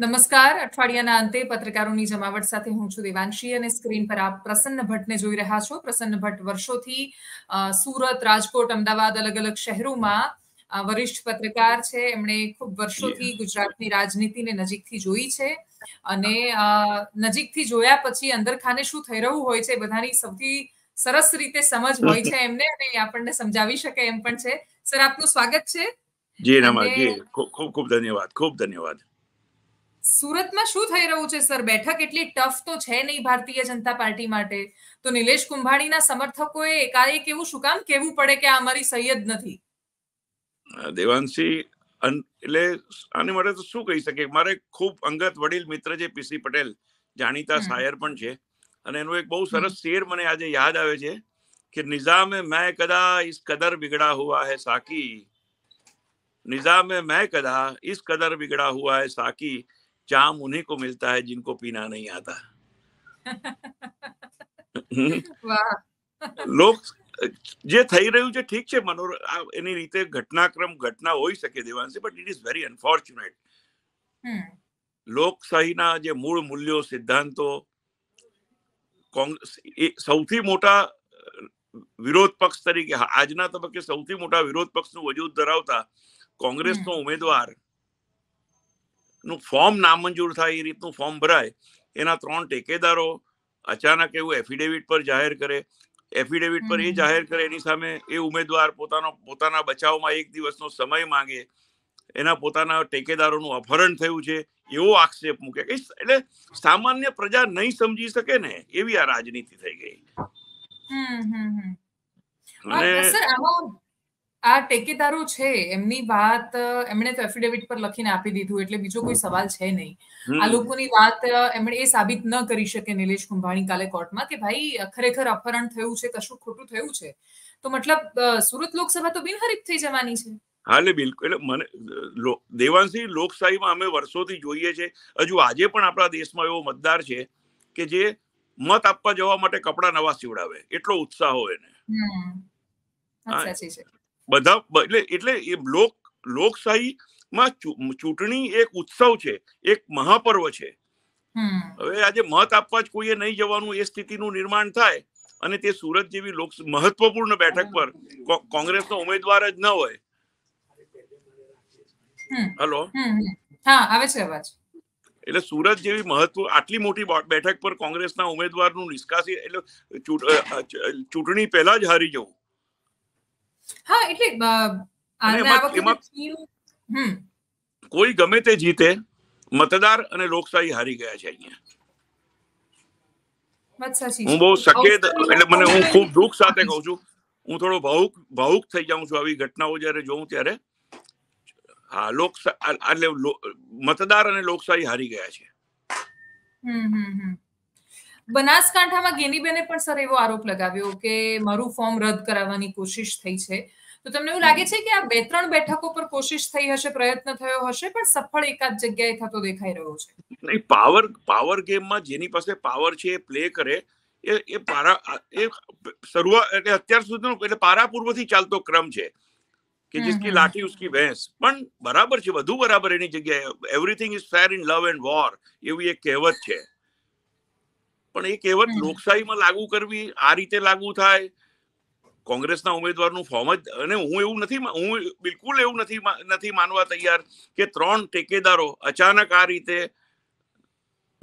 નમસ્કાર. અઠવાડિયાના અંતે પત્રકારોની જમાવટ સાથે હું છું દેવાંશી અને સ્ક્રીન પર આપ પ્રસન્ન ભટ્ટને જોઈ રહ્યા છો. પ્રસન્ન ભટ્ટ વર્ષોથી સુરત રાજકોટ અમદાવાદ અલગ અલગ શહેરોમાં વરિષ્ઠ પત્રકાર છે. એમણે ખૂબ વર્ષોથી ગુજરાતની રાજનીતિને નજીકથી જોઈ છે અને નજીકથી જોયા પછી અંદરખાને શું થઈ રહ્યું હોય છે બધાની સૌથી સરસ રીતે સમજ હોય છે એમને અને આપણને સમજાવી શકે એમ પણ છે. સર આપનું સ્વાગત છે. જી જી. ખૂબ ખૂબ ધન્યવાદ. ખૂબ ધન્યવાદ. સુરતમાં શું થઈ રહ્યું છે સર? બેઠક એટલી ટફ તો છે નહીં ભારતીય જનતા પાર્ટી માટે? તો નિલેશ કુંભાણીના સમર્થકોએ એકાએક એવું શું કામ કેવું પડે કે આ અમારી સૈયદ નથી? દેવાંશી એટલે આની માટે તો શું કહી શકે મારે ખૂબ અંગત વડીલ મિત્ર છે પીસી પટેલ જાણીતા શાયર પણ છે. અને એનું એક બહુ સરસ શેર મને આજે યાદ આવે છે કે નિઝામે મેં કદા ઇસ કદર બિગડા હુઆ હૈ સાકી? નિઝામે મેં કદા ઇસ કદર બિગડા હુઆ હે સાકી? जाम उन्हीं को मिलता है जिनको पीना नहीं आता લોક જે થઈ રહ્યું છે ઠીક છે મનોર એની રીતે ઘટનાક્રમ ઘટના હોઈ શકે Devanshi but it is very unfortunate લોકશાહીના જે મૂળ મૂલ્યો સિદ્ધાંતો કોંગ્રેસ સૌથી મોટા વિરોધ પક્ષ તરીકે આજના તબક્કે સૌથી મોટા વિરોધ પક્ષનું વજૂદ ધરાવતા કોંગ્રેસનો ઉમેદવાર નું ફોર્મ નામંજૂર થાય એ રીતનું ફોર્મ ભરાય એના ત્રણ ટેકેદારો અચાનક એવું એફિડેવિટ પર જાહેર કરે. એફિડેવિટ પર એ જાહેર કરે એની સામે એ ઉમેદવાર પોતાનો પોતાના બચાવમાં એક દિવસનો સમય માંગે. એના પોતાના ટેકેદારોનું અપહરણ થયું છે એવો આક્ષેપ મૂકે એટલે સામાન્ય પ્રજા નહીં સમજી શકે ને એવી આ રાજનીતિ થઈ ગઈ. અને આ ટેકેદારો છે એમની વાત એમણે તો એફિડેવિટ પર લખીને આપી દીધું એટલે બીજો કોઈ સવાલ છે નહીં. આ લોકોની વાત એમણે એ સાબિત ન કરી શકે નિલેશ કુંભાણી કાલે કોર્ટમાં કે ભાઈ ખરેખર અપહરણ થયું છે કશું ખોટું થયું છે? તો મતલબ સુરત લોકસભા તો બિનહરીફ થઈ જવાની છે. હાલે બિલકુલ એટલે મને દેવાંશી લોકશાહીમાં અમે વર્ષોથી જોઈએ છે. હજુ આજે પણ આપણા દેશમાં એવો મતદાર છે કે જે મત આપવા જવા માટે કપડા નવા સીવડાવે. એટલો ઉત્સાહ હોય ને બધા એટલે એટલે એ લોક લોકશાહીમાં ચૂંટણી એક ઉત્સવ છે એક મહાપર્વ છે. હવે આજે મત આપવા જ કોઈએ નહીં જવાનું એ સ્થિતિનું નિર્માણ થાય અને તે સુરત જેવી લોક મહત્વપૂર્ણ બેઠક પર કોંગ્રેસનો ઉમેદવાર જ ન હોય. હેલો? હા આવે છે અવાજ. એટલે સુરત જેવી મહત્વ આટલી મોટી બેઠક પર કોંગ્રેસના ઉમેદવારનું નિષ્કાસી એટલે ચૂંટણી પહેલા જ હારી જવું. હા એટલે કોઈ ગમે તે જીતે મતદાર અને લોકશાહી હારી ગયા છે અહીંયા. હું બહુ સકેત એટલે મને હું ખૂબ દુઃખ સાથે કહું છું. હું થોડો ભાવુક ભાવુક થઈ જાઉં છું આવી ઘટનાઓ જયારે જોઉં ત્યારે. હા લોક એટલે મતદાર અને લોકશાહી હારી ગયા છે. બનાસકાંઠામાં ગેનીબેને પણ સર એવો આરોપ લગાવ્યો કે મારું ફોર્મ રદ કરાવવાની કોશિશ થઈ છે. તો તમને એવું લાગે છે કે આ બે ત્રણ બેઠકો પર કોશિશ થઈ હશે પ્રયત્ન થયો હશે પણ સફળ એકાદ જગ્યાએ થતો દેખાઈ રહ્યો છે? નહીં પાવર પાવર ગેમમાં જેની પાસે પાવર છે એ પ્લે કરે એ એ પારા એ શરૂઆત એટલે અત્યાર સુધીનો એટલે પારા પૂર્વથી ચાલતો ક્રમ છે કે જિસકી લાઠી ઉસકી ભેંસ. પણ બરાબર છે બધું બરાબર એની જગ્યાએ everything is fair in love and war એવી એક કહેવત છે. પણ એ કહેવત લોકશાહીમાં લાગુ કરવી આ રીતે લાગુ થાય. કોંગ્રેસના ઉમેદવારનું ફોર્મ જ અને હું એવું નથી હું બિલકુલ એવું નથી નથી માનવા તૈયાર કે ત્રણ ટેકેદારો અચાનક આ રીતે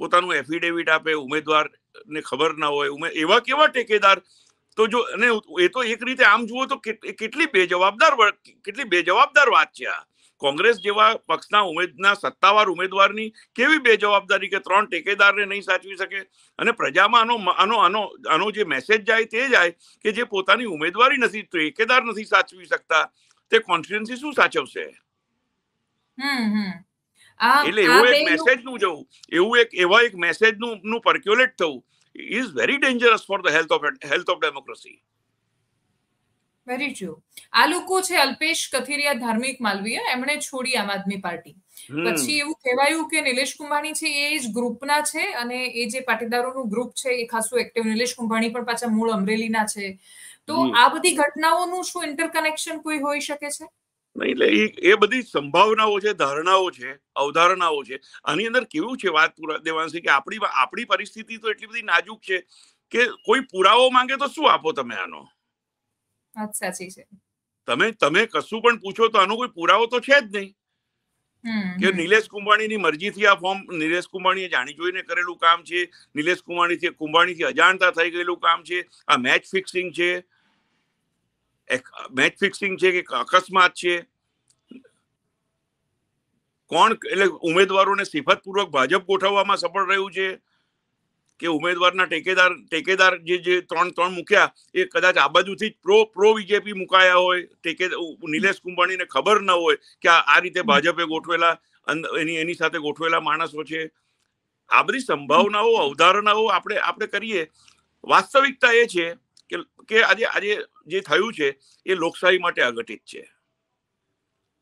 પોતાનું એફિડેવિટ આપે ઉમેદવાર ને ખબર ના હોય એવા કેવા ટેકેદાર તો જો અને એ તો એક રીતે આમ જુઓ તો કેટલી બેજવાબદાર કેટલી બેજવાબદાર વાત છે આ. કોંગ્રેસ જેવા પક્ષના ઉમેદના સત્તાવાર ઉમેદવારની કેવી બેજવાબદારી કે ત્રણ ટેકેદારને નહીં સાચવી શકે? અને પ્રજામાં આનો આનો આનો આનો જે મેસેજ જાય તે જાય કે જે પોતાની ઉમેદવારી નથી ટેકેદાર નથી સાચવી શકતા તે કોન્ફિડન્સી શું સાચવશે? એટલે એવું એક મેસેજનું જવું એવું એક એવા એક મેસેજનું નું પર્ક્યુલેટ થવું. Is very dangerous for the health of health of democracy very true આ લોકો છે અલ્પેશ કથિરિયા ધાર્મિક માલવીય એમણે છોડી આમ આદમી પાર્ટી. પછી એવું કહેવાયું કે નિલેશ કુંભાણી છે એ જ ગ્રુપના છે અને એ જે પાટીદારોનું ગ્રુપ છે એ ખાસું એક્ટિવ નિલેશ કુંભાણી પણ પાછા મૂળ અમરેલીના છે. તો આ બધી ઘટનાઓનું શું ઇન્ટરકનેક્શન કોઈ હોઈ શકે છે? એટલે એ બધી સંભાવનાઓ છે ધારણાઓ છે અવધારણાઓ છે. આની અંદર કેવું છે વાત દેવાંશી કે આપણી આપણી પરિસ્થિતિ તો એટલી બધી નાજુક છે કે કોઈ પુરાવો માંગે તો શું આપો તમે આનો? સાચી છે. તમે તમે કશું પણ પૂછો તો આનો કોઈ પુરાવો તો છે જ નહીં. કે નિલેશ કુંભાણીની મરજીથી આ ફોર્મ નિલેશ કુંભાણીએ જાણી જોઈને કરેલું કામ છે નિલેશ કુંભાણીથી કુંભાણીથી અજાણતા થઈ ગયેલું કામ છે આ મેચ ફિક્સિંગ છે મેચ ફિક્સિંગ છે કે અકસ્માત છે? કોણ એટલે ઉમેદવારોને સિફતપૂર્વક ભાજપ ગોઠવવામાં સફળ રહ્યું છે? કે ઉમેદવારના ટેકેદાર ટેકેદાર જે જે ત્રણ ત્રણ મૂક્યા એ કદાચ આ બાજુથી પ્રો પ્રો બીજેપી મુકાયા હોય ટેકે નિલેશ કુંભાણીને ખબર ન હોય કે આ રીતે ભાજપે ગોઠવેલા એની એની સાથે ગોઠવેલા માણસો છે. આ બધી સંભાવનાઓ અવધારણાઓ આપણે આપણે કરીએ. વાસ્તવિકતા એ છે કે કે આજે આજે જે થયું છે એ લોકશાહી માટે અઘટિત છે.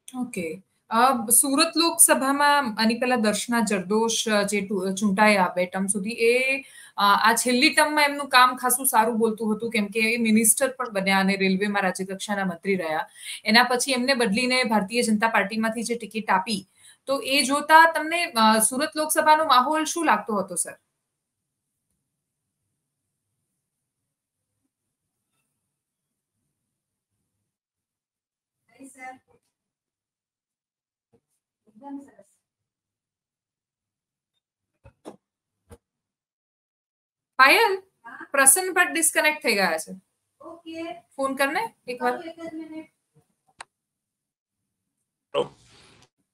ઓકે. સુરત લોકસભામાં આની પહેલા દર્શના જરદોશ જે ચૂંટાયા બે ટર્મ સુધી એ આ છેલ્લી ટર્મમાં એમનું કામ ખાસું સારું બોલતું હતું કેમ કે એ મિનિસ્ટર પણ બન્યા અને રેલવેમાં રાજ્યકક્ષાના મંત્રી રહ્યા. એના પછી એમને બદલીને ભારતીય જનતા પાર્ટીમાંથી જે ટિકિટ આપી, તો એ જોતા તમને સુરત લોકસભાનો માહોલ શું લાગતો હતો, સર? એકદમ સરસ પાયલ પ્રસન્ન ભટ્ટ ડિસ્કનેક્ટ થઈ ગયા છે ઓકે ફોન કરને એક વાર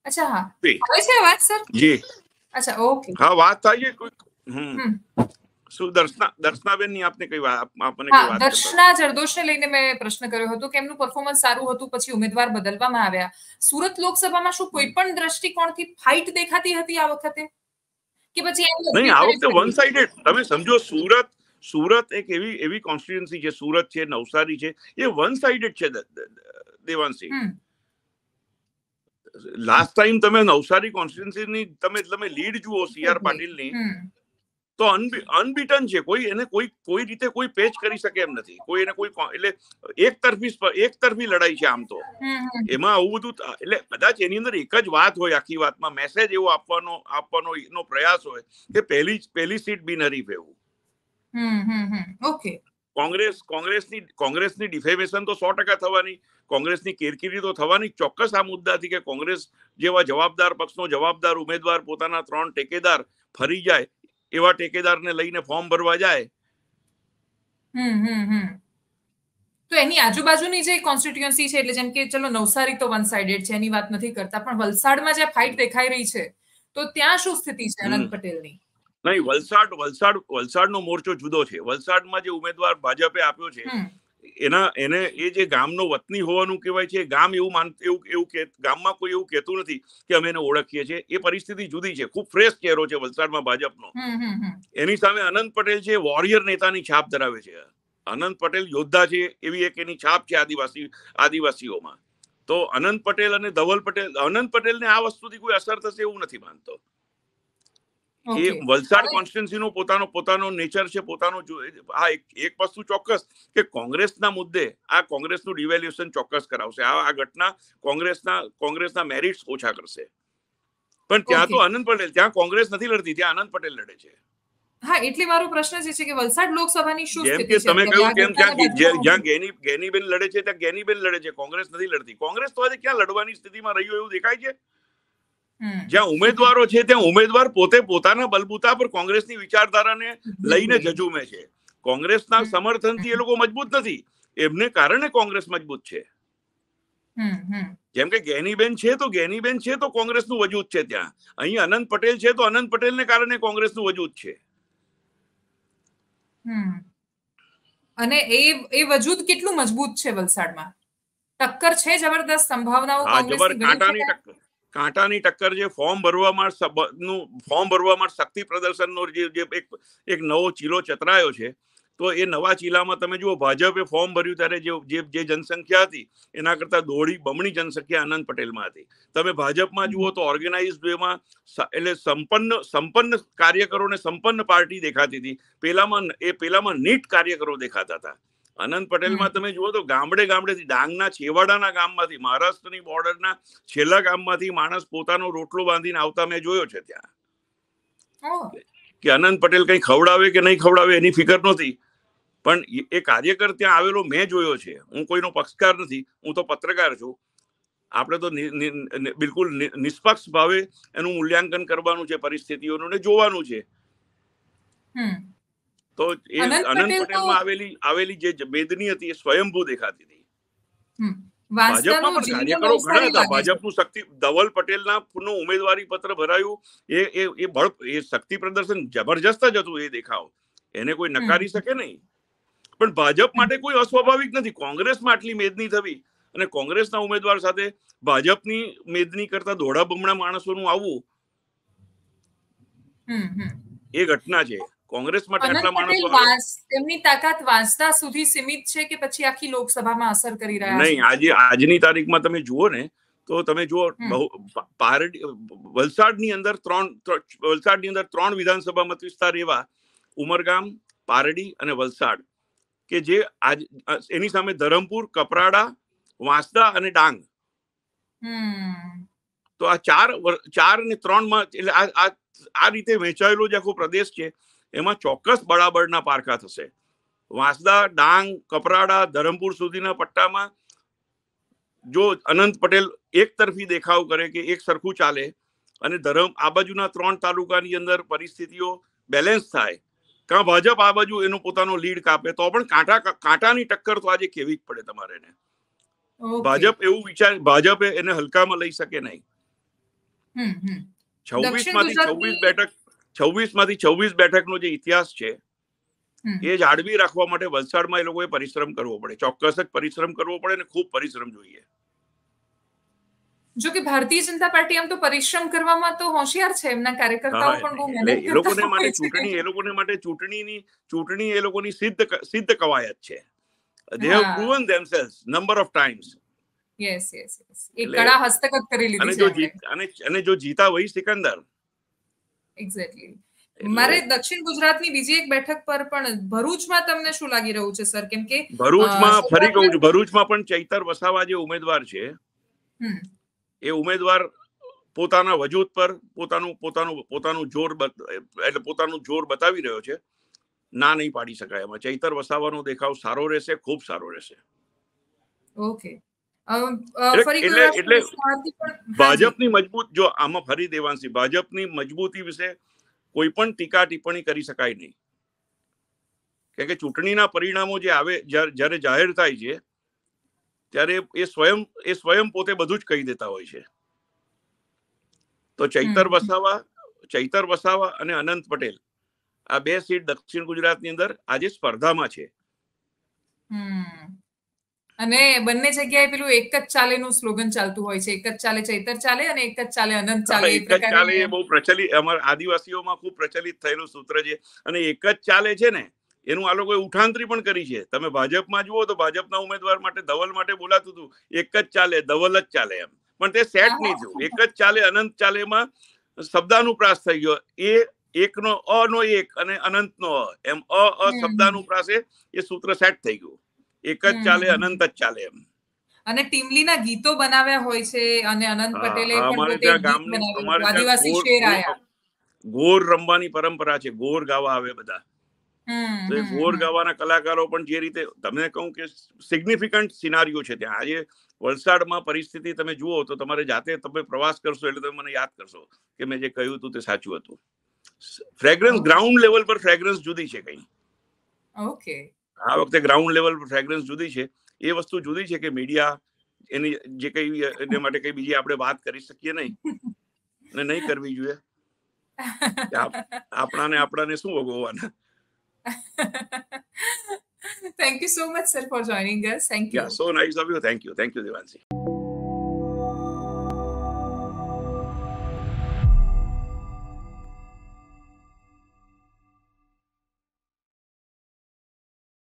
અચ્છા હા આવે છે વાત સર જી અચ્છા ઓકે હા વાત થાય છે હમ શું દર્શના દર્શનાબેનની આપને કઈ વાત આપને કઈ વાત દર્શના જરદોશને લઈને મેં પ્રશ્ન કર્યો હતો કે એમનું પરફોર્મન્સ સારું હતું પછી ઉમેદવાર બદલવામાં આવ્યા. સુરત લોકસભામાં શું કોઈ પણ દ્રષ્ટિકોણથી ફાઇટ દેખાતી હતી આ વખતે? કે પછી નહીં આ વખતે વન સાઇડેડ તમે સમજો સુરત સુરત એક એવી એવી કોન્સ્ટિટ્યુન્સી છે. સુરત છે નવસારી છે. એ વન સાઇડેડ છે દેવાંશી. લાસ્ટ ટાઈમ તમે નવસારી કોન્સ્ટિટ્યુન્સીની તમે તમે લીડ જુઓ સીઆર પાટીલની. તો અનબીટન છે. કોઈ એને કોઈ કોઈ રીતે કોઈ પેચ કરી શકે એમ નથી. કોઈ એને કોઈ એટલે એક તરફી એક તરફી લડાઈ છે આમ તો. એમાં આવું બધું એટલે કદાચ એની અંદર એક જ વાત હોય આખી વાતમાં મેસેજ એવો આપવાનો આપવાનો એનો પ્રયાસ હોય કે પહેલી પહેલી સીટ બિનહરીફ એવું. ઓકે. કોંગ્રેસ કોંગ્રેસની કોંગ્રેસની ડિફેમેશન તો સો ટકા થવાની કોંગ્રેસની કિરકિરી તો થવાની ચોક્કસ આ મુદ્દાથી કે કોંગ્રેસ જેવા જવાબદાર પક્ષનો જવાબદાર ઉમેદવાર પોતાના ત્રણ ટેકેદાર ફરી જાય એવા ટેકેદારને લઈને ફોર્મ ભરવા જાય. તો એની આજુબાજુની જે કોન્સ્ટિટ્યુઅન્સી છે એટલે જેમ કે ચલો નવસારી તો વન સાઇડેડ છે એની વાત નથી કરતા પણ વલસાડમાં જે ફાઇટ દેખાઈ રહી છે તો ત્યાં શું સ્થિતિ છે અનંત પટેલની? નહીં વલસાડ વલસાડ વલસાડનો મોરચો જુદો છે. વલસાડમાં જે ઉમેદવાર ભાજપે આપ્યો છે એના એને એ જે ગામનો વતની હોવાનું કહેવાય છે ગામ એવું માન એવું એવું કે ગામમાં કોઈ એવું કહેતું નથી કે અમે એને ઓળખીએ છીએ. એ પરિસ્થિતિ જુદી છે. ખૂબ ફ્રેશ ચહેરો છે વલસાડમાં ભાજપનો. એની સામે અનંત પટેલ છે વોરિયર નેતાની છાપ ધરાવે છે. અનંત પટેલ યોદ્ધા છે એવી એક એની છાપ છે આદિવાસી આદિવાસીઓમાં. તો અનંત પટેલ અને ધવલ પટેલ અનંત પટેલને આ વસ્તુથી કોઈ અસર થશે એવું નથી માનતો. એ વલસાડ કોન્સ્ટિટ્યુન્સીનો પોતાનો પોતાનો નેચર છે પોતાનો આ એક વસ્તુ ચોક્કસ કે કોંગ્રેસના મુદ્દે આ કોંગ્રેસનું ડિવેલ્યુએશન ચોક્કસ કરાવશે. આ આ ઘટના કોંગ્રેસના કોંગ્રેસના મેરિટ્સ ઓછા કરશે. પણ ત્યાં તો આનંદ પટેલ ત્યાં કોંગ્રેસ નથી લડતી ત્યાં આનંદ પટેલ લડે છે. હા એટલે મારો પ્રશ્ન જે છે કે વલસાડ લોકસભાની શું સ્થિતિ છે? તમે કહ્યું કેમ ત્યાં જ્યાં ગેની ગેનીબેન લડે છે ત્યાં ગેનીબેન લડે છે કોંગ્રેસ નથી લડતી. કોંગ્રેસ તો આજે ક્યાં લડવાની સ્થિતિમાં રહ્યું એવું દેખાય છે? જ્યાં ઉમેદવારો છે ત્યાં ઉમેદવાર પોતે પોતાના બલબૂતા પર કોંગ્રેસની વિચારધારાને લઈને જજુમે છે. કોંગ્રેસના સમર્થનથી એ લોકો મજબૂત નથી. એમને કારણે કોંગ્રેસ મજબૂત છે. જેમ કે ગેનીબેન છે તો ગેનીબેન છે તો કોંગ્રેસનું વજૂદ છે ત્યાં. અહીં અનંત પટેલ છે તો અનંત પટેલને કારણે કોંગ્રેસનું વજૂદ છે. અને એ એ વજૂદ કેટલું મજબૂત છે વલસાડમાં? ટક્કર છે જબરદસ્ત સંભાવનાઓ કાંટાની ટક્કર. કાંટાની ટક્કર જે ફોર્મ ભરવામાં નું ફોર્મ ભરવામાં શક્તિ પ્રદર્શનનો જે એક એક નવો ચીલો ચતરાયો છે, તો એ નવા ચીલામાં તમે જુઓ, ભાજપે ફોર્મ ભર્યું ત્યારે જે જે જનસંખ્યા હતી, એના કરતાં દોઢી બમણી જનસંખ્યા આનંદ પટેલમાં હતી. તમે ભાજપમાં જુઓ તો ઓર્ગેનાઇઝ વેમાં એટલે સંપન્ન સંપન્ન કાર્યકરોને સંપન્ન પાર્ટી દેખાતી હતી. પેલામાં એ પેલામાં નીટ કાર્યકરો દેખાતા હતા. અનંત પટેલમાં તમે જુઓ તો ગામડે ગામડેથી ડાંગના છેવાડાના ગામમાંથી મહારાષ્ટ્રની બોર્ડરના છેલ્લા ગામમાંથી માણસ પોતાનો રોટલો બાંધીને આવતા મેં જોયો છે ત્યાં. કે અનંત પટેલ કઈ ખવડાવે કે નહીં ખવડાવે એની ફિકર નહોતી. પણ એ કાર્યકર ત્યાં આવેલો મેં જોયો છે. હું કોઈનો પક્ષકાર નથી. હું તો પત્રકાર છું. આપણે તો બિલકુલ નિષ્પક્ષ ભાવે એનું મૂલ્યાંકન કરવાનું છે પરિસ્થિતિઓનું ને જોવાનું છે. તો એ અનંત પટેલમાં આવેલી આવેલી જે મેદની હતી એ સ્વયંભૂ દેખાતી હતી. ભાજપમાં પણ કાર્યકરો ઘણા હતા. ભાજપનું શક્તિ ધવલ પટેલના નું ઉમેદવારી પત્ર ભરાયું. એ એ એ બળ એ શક્તિ પ્રદર્શન જબરજસ્ત જ હતું એ દેખાવ. એને કોઈ નકારી શકે નહીં. પણ ભાજપ માટે કોઈ અસ્વાભાવિક નથી. કોંગ્રેસમાં આટલી મેદની થવી અને કોંગ્રેસના ઉમેદવાર સાથે ભાજપની મેદની કરતા દોડા બમણા માણસોનું આવવું એ ઘટના છે. કોંગ્રેસ માટે આટલા માણસો તેમની તાકાત વાંચતા સુધી સીમિત છે કે પછી આખી લોકસભામાં અસર કરી રહ્યા નહીં આજે આજની તારીખમાં તમે જુઓ ને તો તમે જુઓ પારડી વલસાડની અંદર ત્રણ વલસાડની અંદર ત્રણ વિધાનસભા મત વિસ્તાર એવા ઉમરગામ પારડી અને વલસાડ કે જે આજ એની સામે ધરમપુર કપરાડા વાંસદા અને ડાંગ. તો આ ચાર ચાર ને ત્રણમાં એટલે આ આ રીતે વહેંચાયેલો જે આખો પ્રદેશ છે. એમાં ચોક્કસ બળાબળના પારખા થશે. વાંસદા ડાંગ કપરાડા ધરમપુર સુધીના પટ્ટામાં જો અનંત પટેલ એક તરફી દેખાવ કરે કે એક સરખું ચાલે અને ધરમ આ બાજુના ત્રણ તાલુકાની અંદર પરિસ્થિતિઓ બેલેન્સ થાય કાં ભાજપ આ બાજુ એનો પોતાનો લીડ કાપે તો પણ કાંટા કાંટાની ટક્કર તો આજે કેવી જ પડે તમારે એને. ભાજપ એવું વિચાર ભાજપે એને હલકામાં લઈ શકે નહીં. છવ્વીસમાંથી છવ્વીસ બેઠક છવ્વીસમાંથી છવ્વીસ બેઠકનો જે ઇતિહાસ છે એ જાળવી રાખવા માટે વલસાડમાં એ લોકોએ પરિશ્રમ કરવો પડે. ચોક્કસ જ પરિશ્રમ કરવો પડે અને ખૂબ પરિશ્રમ જોઈએ. જો કે ભારતીય જનતા પાર્ટી આમ તો પરિશ્રમ કરવામાં તો હોશિયાર છે એમના કાર્યકર્તાઓ પણ બહુ મહેનત એ લોકોને માટે ચૂંટણી એ લોકોને માટે ચૂંટણીની ચૂંટણી એ લોકોની સિદ્ધ સિદ્ધ કવાયત છે. They have proven themselves number of times yes yes yes એક કળા હસ્તગત કરી લીધી છે અને જો જીતા વહી સિકંદર એક્ઝેક્ટલી મારે દક્ષિણ ગુજરાતની બીજી એક બેઠક પર પણ ભરૂચમાં તમને શું લાગી રહ્યું છે સર? કેમ કે ભરૂચમાં ફરી કહું છું ભરૂચમાં પણ ચૈતર વસાવા જે ઉમેદવાર છે એ ઉમેદવાર પોતાના વજૂદ પર પોતાનું પોતાનું પોતાનું જોર એટલે પોતાનું જોર બતાવી રહ્યો છે. ના નહીં પાડી શકાય એમાં. ચૈતર વસાવાનો દેખાવ સારો રહેશે ખૂબ સારો રહેશે. ઓકે એટલે ભાજપની મજબૂત જો આમાં ફરી દેવાંશી ભાજપની મજબૂતી વિશે કોઈ પણ ટીકા ટિપ્પણી કરી શકાય નહીં. કેમ કે ચૂંટણીના પરિણામો જે આવે જ્યારે જાહેર થાય છે ત્યારે એ સ્વયં એ સ્વયં પોતે બધું જ કહી દેતા હોય છે. તો ચૈતર વસાવા ચૈતર વસાવા અને અનંત પટેલ આ બે સીટ દક્ષિણ ગુજરાતની અંદર આજે સ્પર્ધામાં છે. અને બંને જગ્યાએ પેલું એક જ ચાલે નું સ્લોગન ચાલતું હોય છે. એક જ ચાલે ચૈતર ચાલે અને એક જ ચાલે અનંત ચાલે એક જ ચાલે એ બહુ પ્રચલિત અમારા આદિવાસીઓમાં ખૂબ પ્રચલિત થયેલું સૂત્ર છે. અને એક જ ચાલે છે ને એનું આ લોકોએ ઉઠાંતરી પણ કરી છે. તમે ભાજપમાં જુઓ તો ભાજપના ઉમેદવાર માટે ધવલ માટે બોલાતું હતું એક જ ચાલે ધવલ જ ચાલે એમ. પણ તે સેટ નહીં થયું. એક જ ચાલે અનંત ચાલેમાં શબ્દાનુપ્રાસ થઈ ગયો. એ એકનો અ નો એક અને અનંતનો અ. એમ અ અ શબ્દાનુપ્રાસે એ સૂત્ર સેટ થઈ ગયું. એક જ ચાલે અનંત જ ચાલે એમ. અને ટીમલીના ગીતો બનાવ્યા હોય છે અને અનંત પટેલે પણ આદિવાસી શેર આયા. ગોર રમવાની પરંપરા છે ગોર ગાવા આવે બધા. તો એ ગોર ગાવાના કલાકારો પણ જે રીતે તમને કહું કે સિગ્નિફિકન્ટ સિનારીઓ છે ત્યાં. આજે વલસાડમાં પરિસ્થિતિ તમે જુઓ તો તમારે જાતે તમે પ્રવાસ કરશો એટલે તમે મને યાદ કરશો કે મેં જે કહ્યું હતું તે સાચું હતું. ફ્રેગ્રન્સ ગ્રાઉન્ડ લેવલ પર ફ્રેગ્રન્સ જુદી છે કઈ. ઓકે આ વખતે ગ્રાઉન્ડ લેવલ ફ્રેગ્રન્સ જુદી છે એ વસ્તુ જુદી છે કે મીડિયા એની જે કઈ એને માટે કઈ બીજી આપણે વાત કરી શકીએ નહીં અને નહીં કરવી જોઈએ આપણાને આપણાને શું ભોગવવાના Thank you so much, sir, for joining us. Thank you. Yeah, so nice of you. Thank you. Thank you, Devanshi.